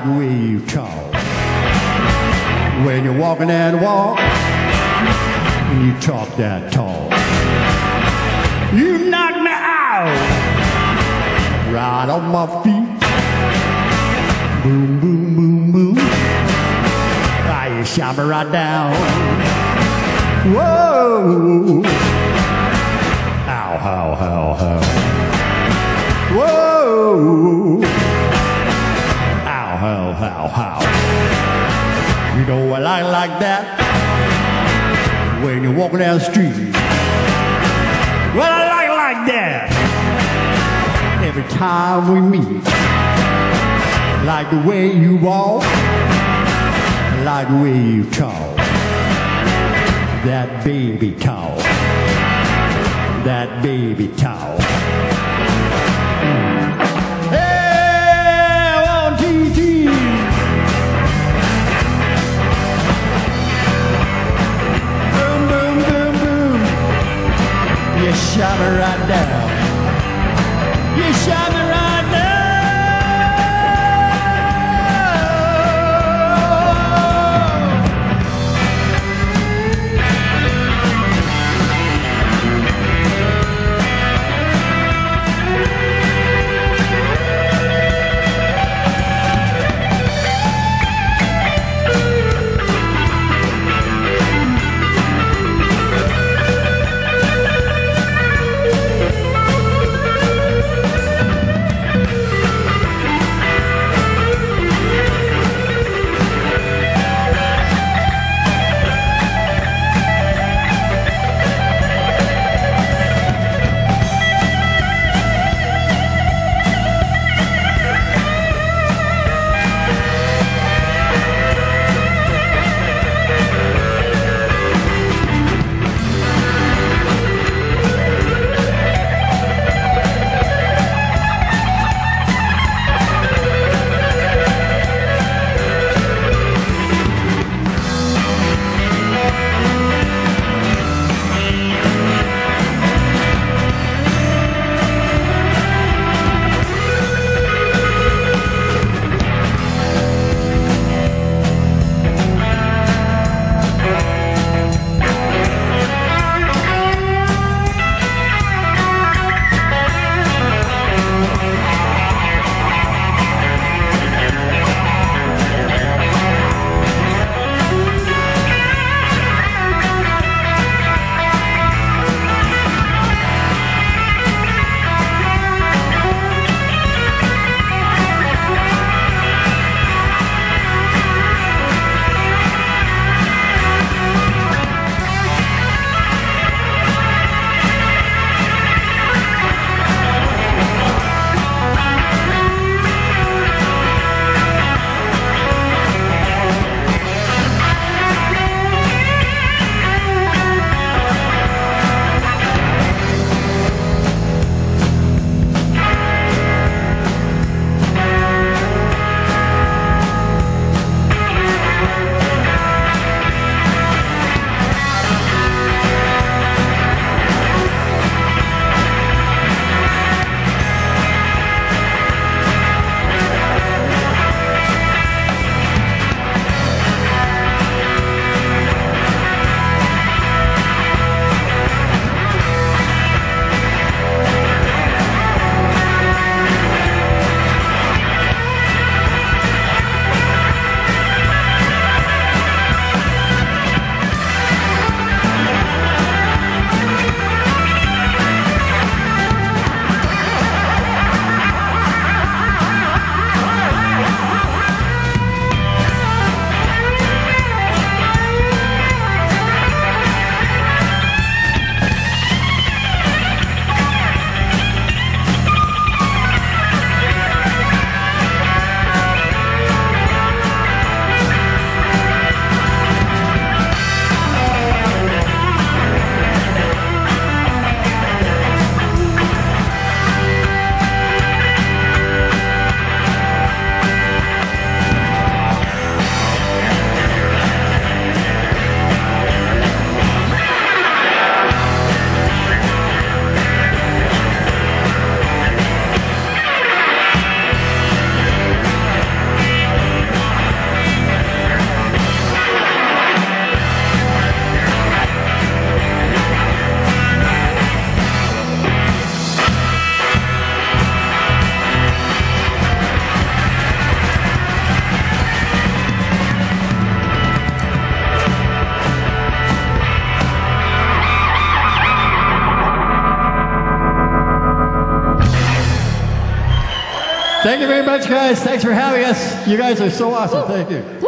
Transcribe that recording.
I way you talk. When you're walking that walk, and you talk that talk. You knock me out, right on my feet. Boom, boom, boom, boom. Ah, you shot me right down. Whoa. Ow, how, how, know I like that? When you're walking down the street. Well, I like like that. Every time we meet. Like the way you walk. Like the way you talk. That baby talk. That baby talk. Thank you very much, guys. Thanks for having us. You guys are so awesome. Thank you.